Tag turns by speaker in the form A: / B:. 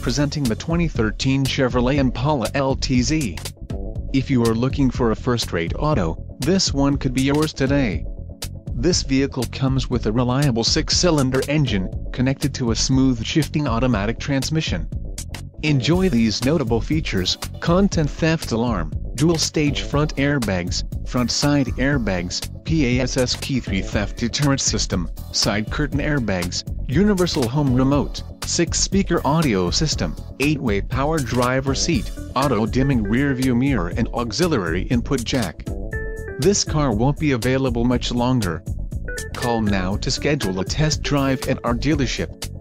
A: presenting the 2013 Chevrolet Impala LTZ. If you are looking for a first-rate auto, this one could be yours today. This vehicle comes with a reliable six-cylinder engine, connected to a smooth shifting automatic transmission. Enjoy these notable features, content theft alarm, dual-stage front airbags, front side airbags, PASS key 3 theft deterrent system, side curtain airbags, universal home remote, 6-speaker audio system, 8-way power driver seat, auto-dimming rear-view mirror and auxiliary input jack. This car won't be available much longer. Call now to schedule a test drive at our dealership.